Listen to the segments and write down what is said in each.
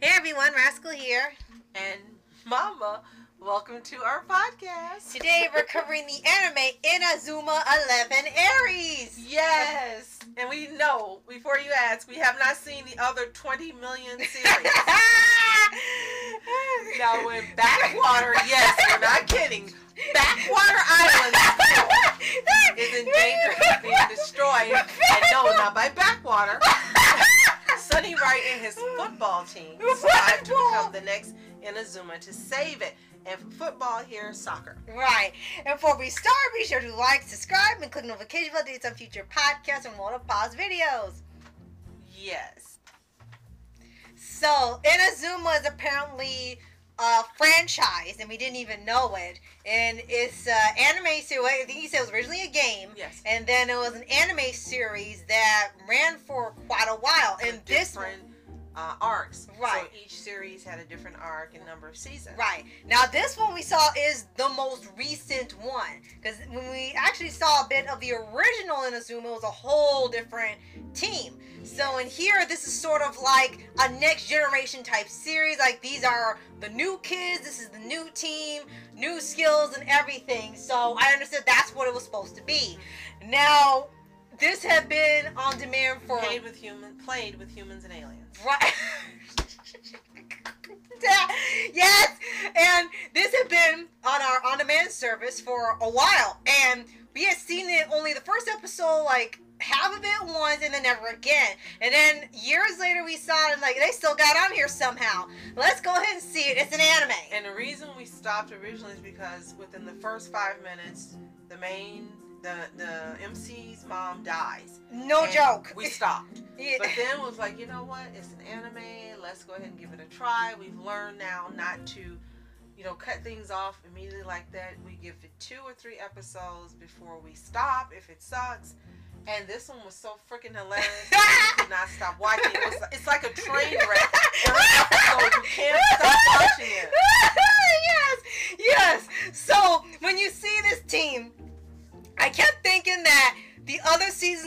Hey everyone, Rascal here. And Mama, welcome to our podcast. Today we're covering the anime Inazuma 11 Ares. Yes. And we know, before you ask, we have not seen the other 20 million series. now, when Backwater, yes, we're not kidding, Backwater Island is in danger of being destroyed. And no, not by Backwater. Sonny Wright and his football team strive to become the next Inazuma to save it. And for football here, soccer. Right. And before we start, be sure to like, subscribe, and click notification bell to get some future podcasts and more Paws videos. Yes. So, Inazuma is apparently a franchise, and we didn't even know it. And it's uh, anime series. I think you said it was originally a game. Yes. And then it was an anime series that ran for quite a while. And this one, uh, arcs. Right. So each series had a different arc and number of seasons. Right. Now, this one we saw is the most recent one. Because when we actually saw a bit of the original Inazuma, it was a whole different team. So in here, this is sort of like a next generation type series. Like these are the new kids, this is the new team, new skills and everything. So I understood that's what it was supposed to be. Now, this had been on demand for Played with human, played with humans and aliens. Right. yes, and this had been on our on-demand service for a while, and we had seen it only the first episode, like half of it once, and then never again. And then years later, we saw it, and like they still got on here somehow. Let's go ahead and see it. It's an anime. And the reason we stopped originally is because within the first five minutes, the main, the the MC's mom dies. no joke. We stopped. Yeah. But then was like, you know what? It's an anime. Let's go ahead and give it a try. We've learned now not to, you know, cut things off immediately like that. We give it two or three episodes before we stop if it sucks. And this one was so freaking hilarious. I could not stop watching. It was, it's like a train wreck. Every episode, you can't stop watching it.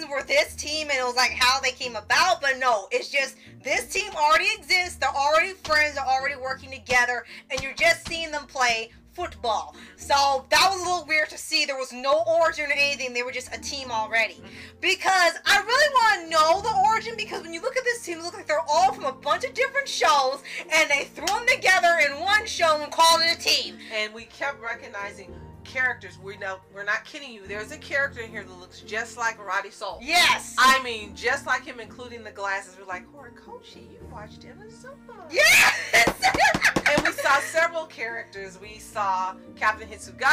Other were this team and it was like how they came about, but no, it's just this team already exists. They're already friends. They're already working together, and you're just seeing them play football. So that was a little weird to see. There was no origin or anything. They were just a team already. Because I really want to know the origin because when you look at this team, it looks like they're all from a bunch of different shows and they threw them together in one show and called it a team. And we kept recognizing characters. We know we're not kidding you. There's a character in here that looks just like Rody Soul. Yes. I mean, just like him, including the glasses. We're like, Horikoshi, you watched him in Zumba. yes. And we saw several characters. We saw Captain Hitsugaya.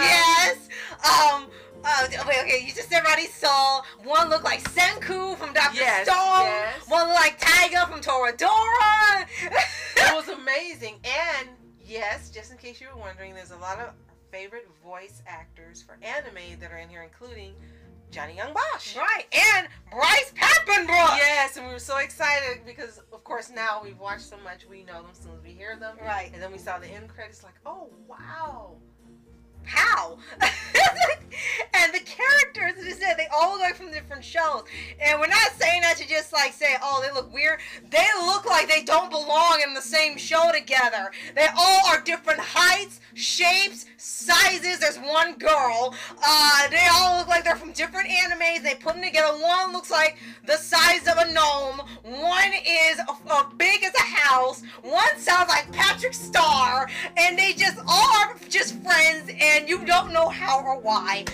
yes. Um. Uh, wait, okay, you just said Rody Soul. One looked like Senku from Doctor Yes, Stone. yes. One looked like Taiga from Toradora. It was amazing. And yes, just in case you were wondering, there's a lot of favorite voice actors for anime that are in here, including Johnny Yong Bosch. right, and Bryce Papenbrook. Yes, and we were so excited because, of course, now we've watched so much, we know them as soon as we hear them. Right. And then we saw the end credits, like, oh wow. How? and the characters, as I said, they all look from different shows. And we're not saying that to just like say, oh, they look weird. They look like they don't belong in the same show together. They all are different heights, shapes, sizes. There's one girl. Uh, like they're from different animes. They put them together. One looks like the size of a gnome. One is a, a big as a house. One sounds like Patrick Star. And they just all are just friends, and you don't know how or why.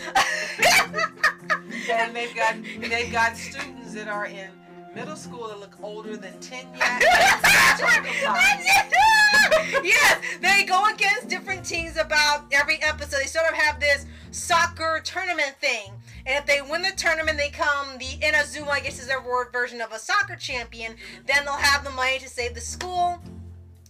And they've got they've got students that are in middle school that look older than ten yet. yes, they go against different teams about every episode. They sort of have this soccer tournament thing. And if they win the tournament, they come the Inazuma, I guess is their word version of a soccer champion. Then they'll have the money to save the school.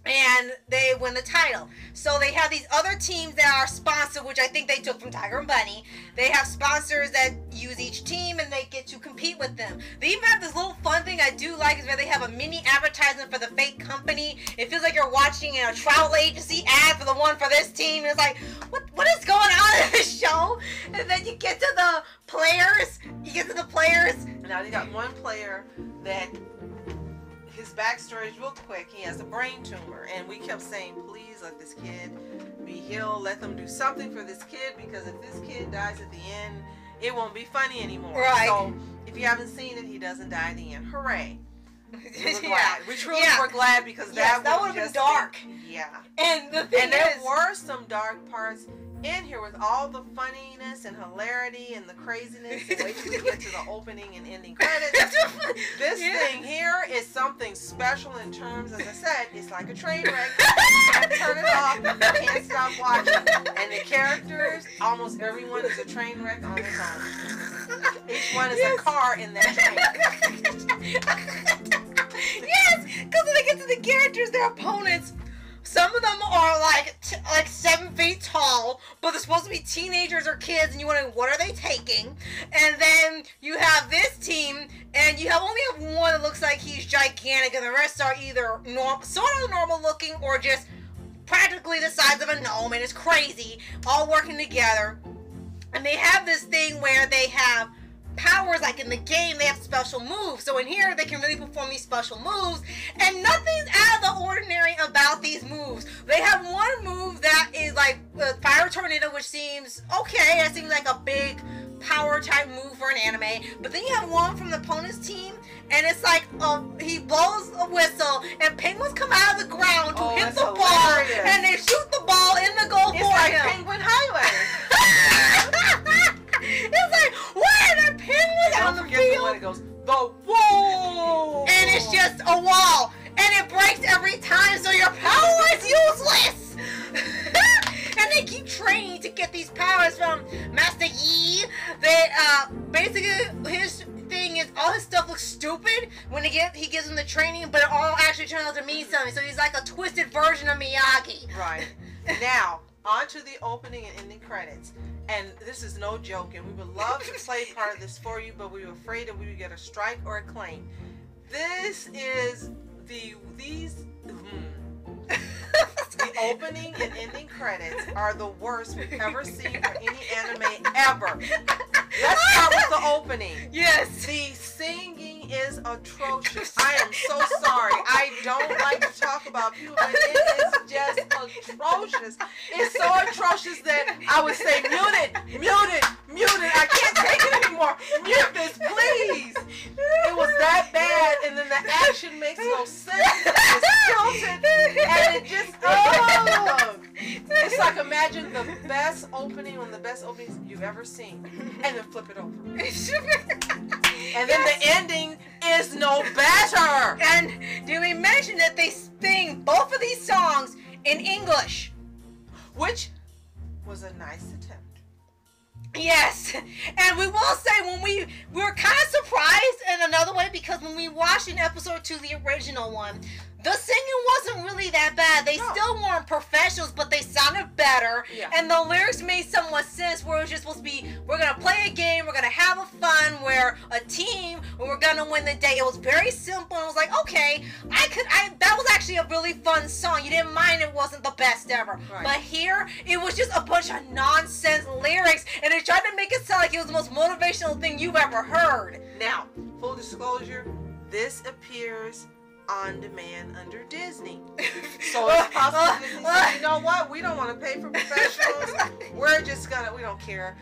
And they win the title. So they have these other teams that are sponsored, which I think they took from Tiger and Bunny. They have sponsors that use each team and they get to compete with them. They even have this little fun thing I do like is where they have a mini advertisement for the fake company. It feels like you're watching a travel agency ad for the one for this team. And it's like, what what is going on in this show? And then you get to the players. You get to the players. Now they got one player that his backstory is real quick. He has a brain tumor, and we kept saying, please let this kid be healed. Let them do something for this kid because if this kid dies at the end, it won't be funny anymore. Right. So if you haven't seen it, he doesn't die at the end. Hooray! We were yeah. glad. We truly Yeah. were glad because Yes, that, that would would've been dark. yeah. And the thing And there were some dark parts in here with all the funniness and hilarity and the craziness. And wait till we get to the opening and ending credits. This Yeah. thing here is something special in terms, as I said, it's like a train wreck. You turn it off. You can't stop watching. And the characters, almost everyone is a train wreck on its own. Each one is Yes. a car in that train. yes, because when they get to the characters, their opponents, some of them are like like seven feet tall, but they're supposed to be teenagers or kids, and you wonder what are they taking? And then you have this team, and you have only have one that looks like he's gigantic, and the rest are either norm, sort of normal looking, or just practically the size of a gnome, and it's crazy, all working together. And they have this thing where they have powers like in the game they have special moves. So in here they can really perform these special moves. And nothing's out of the ordinary about these moves. They have one move that is like uh, fire tornado which seems okay. That seems like a big power type move for an anime. But then you have one from the opponent's team and it's like um, he blows a whistle and penguins come out of the ground to Oh, hit the ball hilarious. and they shoot the ball in the goal It's for like him. Penguin Highway. it's like, why penguins Don't on the the field? one that goes, the wall. And it's just a wall. And it breaks every time, so your power is useless. and they keep training to get these powers from Master Yi. They, uh, basically, his thing is all his stuff looks stupid when he, get, he gives him the training, but it all actually turns out to mean something. So he's like a twisted version of Miyagi. Right. Now, on to the opening and ending credits. And this is no joke, and we would love to play part of this for you, but we were afraid that we would get a strike or a claim. This is the these hmm. the opening and ending credits are the worst we've ever seen for any anime ever. Let's start with the opening. Yes. The singing is atrocious. I am so sorry. I don't like to talk about people, but it is just atrocious. It's so atrocious that I would say mute it, mute it, mute it. I can't take it anymore. Mute this, please. It was that bad, and then the action makes no sense. It's tilted, and it just oh. It's like imagine the best opening, one of the best openings you've ever seen, and then flip it over. And then the ending is no better. And do we mention that they sing both of these songs in English? Which was a nice attempt. Yes, and we will say when we we were kind of surprised in another way because when we watched an episode to the original one, the singing wasn't really that bad. They No. still weren't professionals, but they sounded better, Yeah. and the lyrics made somewhat sense. Where it was just supposed to be, we're gonna play a game, we're gonna have a fun, we're a team, and we're gonna win the day. It was very simple. And I was like, okay, I could, I that was actually a really fun song. You didn't mind it wasn't the best ever, Right. but here it was just a bunch of nonsense lyrics, and they tried to make it sound like it was the most motivational thing you've ever heard. Now, full disclosure, this appears on demand under Disney. So it's possible Disney said, you know what? We don't want to pay for professionals. We're just gonna, we don't care.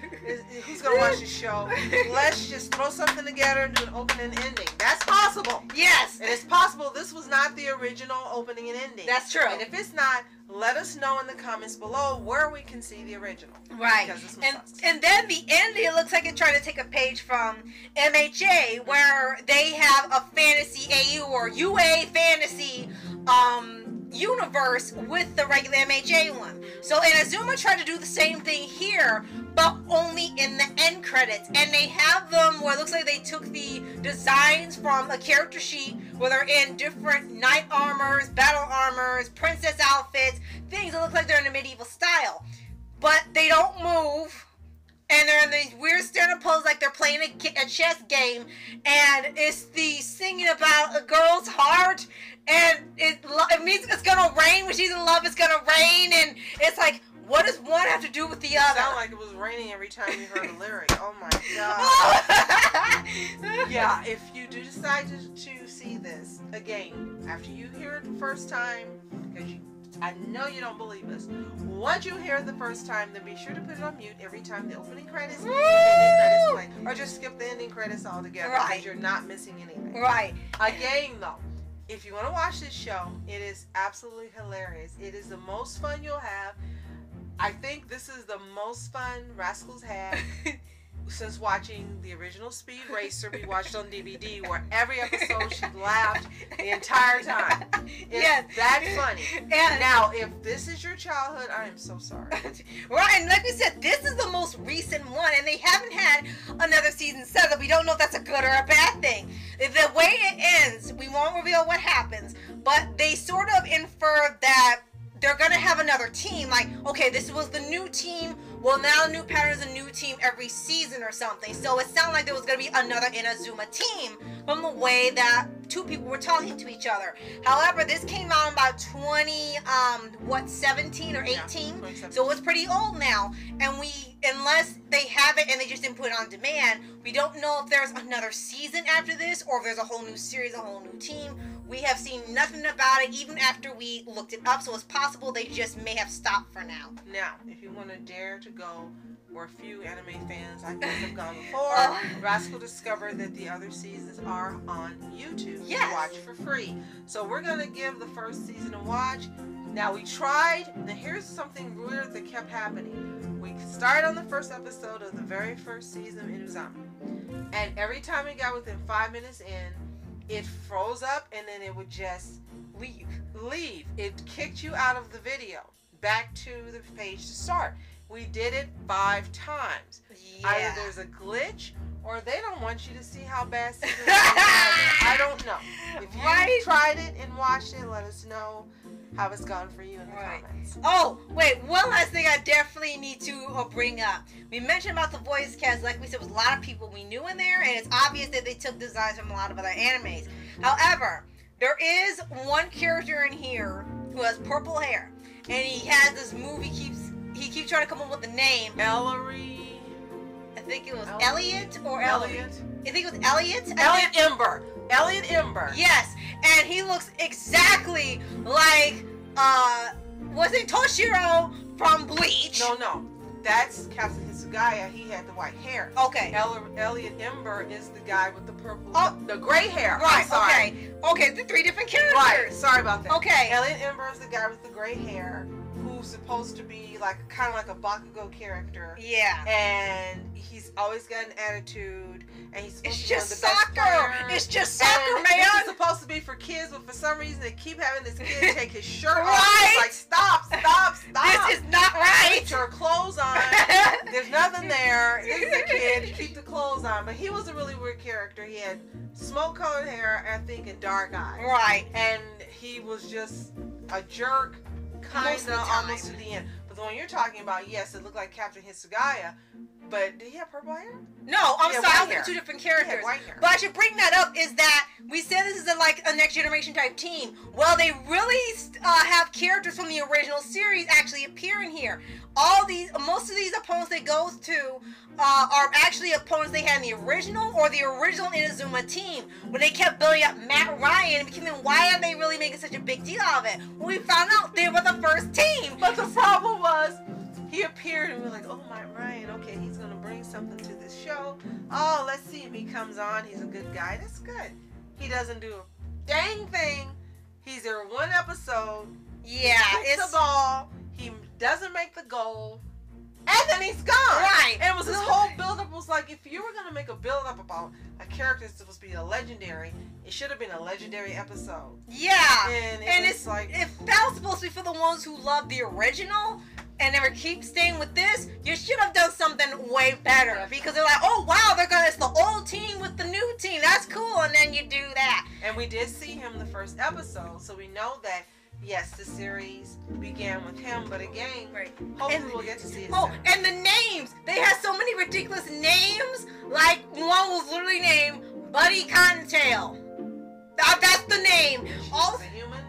Who's gonna watch the show? Let's just throw something together and do an opening and ending. That's possible. Yes, And it's possible this was not the original opening and ending. that's true. And if it's not, let us know in the comments below where we can see the original. Right. And sucks. and then the it looks like it's trying to take a page from MHA where they have a fantasy AU or UA fantasy um universe with the regular MHA one. So Inazuma tried to do the same thing here, but only in the end credits. And they have them where it looks like they took the designs from a character sheet where they're in different knight armors, battle armors, princess outfits, things that look like they're in a medieval style. But they don't move. And they're in these weird stand-up pose like they're playing a, a chess game. And it's the singing about a girl's heart. And it, it means it's gonna rain. When she's in love, it's gonna rain. And it's like, what does one have to do with the It other? sounded like it was raining every time you heard a lyric. Oh my god. Yeah, if you do decide to, to see this again. After you hear it the first time, because you, I know you don't believe us. Once you hear it the first time, then be sure to put it on mute every time the opening credits, and the ending credits play, or just skip the ending credits altogether Right. because you're not missing anything. Right. Again, though, if you want to watch this show, it is absolutely hilarious. It is the most fun you'll have. I think this is the most fun Rascals had since watching the original Speed Racer we watched on DVD, where every episode she laughed the entire time. It's Yes. that funny. And Now, if this is your childhood, I am so sorry. Right, and like we said, this is the most recent one, and they haven't had another season set up. We don't know if that's a good or a bad thing. The way it ends, we won't reveal what happens, but they sort of infer that they're gonna have another team. Like, okay, this was the new team. Well, now new pattern is a new team every season or something. So it sounded like there was gonna be another Inazuma team from the way that two people were talking to each other. However, this came out in about 20, um, what, 17 or 18? Yeah, So it's pretty old now, and we, unless they have it and they just didn't put it on demand, we don't know if there's another season after this or if there's a whole new series, a whole new team. We have seen nothing about it even after we looked it up, so it's possible they just may have stopped for now. Now, if you want to dare to go where few anime fans I guess have gone before, Oh. Rascal discovered that the other seasons are on YouTube Yes. to watch for free. So we're gonna give the first season a watch. Now we tried. Now here's something weird that kept happening. We started on the first episode of the very first season of Inazuma, and every time we got within five minutes in, it froze up and then it would just Leave. leave. It kicked you out of the video back to the page to start. We did it five times. Yeah. Either there's a glitch or they don't want you to see how bad season one was. I don't know. If you Right? tried it and watched it, let us know how it's gone for you in the Right. comments. Oh, wait, one last thing I definitely need to uh, bring up. We mentioned about the voice cast, like we said, was a lot of people we knew in there, and it's obvious that they took designs from a lot of other animes. However, there is one character in here who has purple hair, and he has this movie keeps he keeps trying to come up with the name. Ellery. I think it was El- Elliot or Elliot. Elliot. I think it was Elliot. Elliot think- Ember. Elliot Ember. Yes, and he looks exactly like uh, was it Toshiro from Bleach? No, no. That's Captain Hitsugaya. He had the white hair. Okay. El- Elliot Ember is the guy with the purple, Oh. the gray hair. Right. I'm sorry. Okay. Okay. The three different characters. Right. Sorry about that. Okay. Elliot Ember is the guy with the gray hair who's supposed to be like kind of like a Bakugo character, Yeah. and he's always got an attitude, and he's It's to be one of just soccer. It's just soccer, is man. supposed to be for kids, but for some reason they keep having this kid take his shirt off. It's like stop, stop, stop. This is not right. Put your clothes on. There's nothing there. This is a kid. Keep the clothes on. But he was a really weird character. He had smoke colored hair, I think, and dark eyes. right. And he was just a jerk, kind of of the time. almost to the end. But the one you're talking about, yes, it looked like Captain Hitsugaya. But did he have purple hair? No, I'm Yeah, sorry. I'm hair. two different characters. white. But I should bring that up is that we said this is a, like a next generation type team. Well, they really uh, have characters from the original series actually appearing here. All these, most of these opponents they go to uh, are actually opponents they had in the original or the original Inazuma team. When they kept building up Matt Ryan, it became then why are they really making such a big deal out of it? When we found out they were the first team. But the problem was, he appeared and we were like, oh my Ryan, okay, he's gonna bring something to this show. Oh, let's see if he comes on. He's a good guy. That's good. He doesn't do a dang thing. He's there one episode. Yeah, it's the ball. He doesn't make the goal. And then he's gone. Right. And it was this whole buildup was like, if you were gonna make a buildup about a character that's supposed to be a legendary, it should have been a legendary episode. yeah. And, it And it's like, if that was supposed to be for the ones who love the original and never keep staying with this, you should have done something way better because they're like, oh wow, they're gonna it's the old team with the new team. That's cool, and then you do that. And we did see him the first episode, so we know that yes, the series began with him. But again, Right. hopefully And- we'll get to see his. Oh, son. and the names! They had so many ridiculous names. Like one was literally named Buddy Cottontail. That, that's the name. All She's a human with a cotton.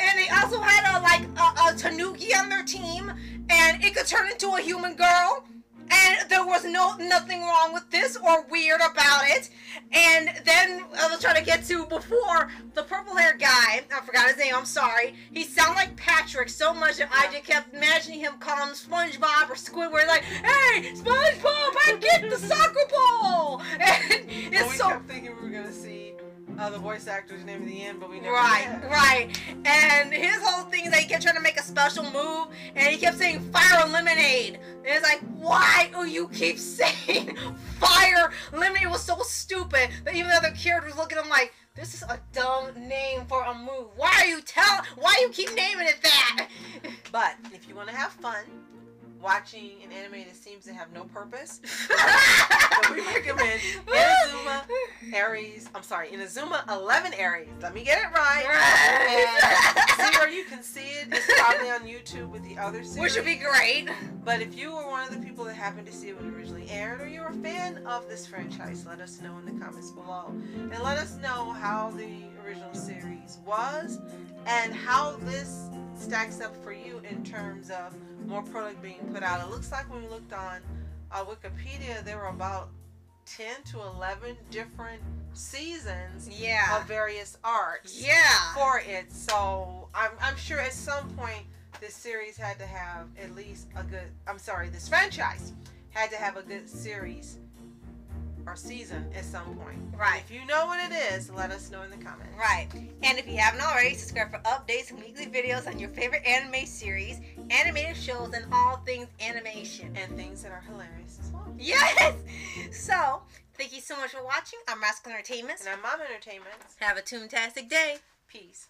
And they also had a like a, a tanuki on their team, and it could turn into a human girl. and there was no nothing wrong with this or weird about it. And then I was trying to get to before the purple haired guy. I forgot his name. I'm sorry. He sounded like Patrick so much that I just kept imagining him calling SpongeBob or Squidward, like, "Hey, SpongeBob, I get the soccer ball." And it's we so kept thinking we were gonna see uh, the voice actor's name in the end, but we never Right, did. right. And his whole thing is that he kept trying to make a special move and he kept saying fire lemonade. And it's like, why do you keep saying fire lemonade? It was so stupid that even the other characters look at him like, this is a dumb name for a move. Why are you tell why you keep naming it that? But if you want to have fun watching an anime that seems to have no purpose, so we recommend Inazuma Ares. I'm sorry, Inazuma 11 Ares. Let me get it right. And see where you can see it. It's probably on YouTube with the other series. Which would be great. But if you were one of the people that happened to see it when it originally aired, or you're a fan of this franchise, let us know in the comments below. And let us know how the original series was and how this stacks up for you in terms of more product being put out. It looks like when we looked on uh, Wikipedia, there were about 10 to 11 different seasons Yeah. of various arcs Yeah. for it. So I'm, I'm sure at some point this series had to have at least a good. I'm sorry, this franchise had to have a good series or season at some point. Right. If you know what it is, let us know in the comments. Right. And if you haven't already, subscribe for updates and weekly videos on your favorite anime series, animated shows, and all things animation. And things that are hilarious as well. Yes! So, thank you so much for watching. I'm Rascal Entertainment. And I'm Mom Entertainment. Have a toontastic day. Peace.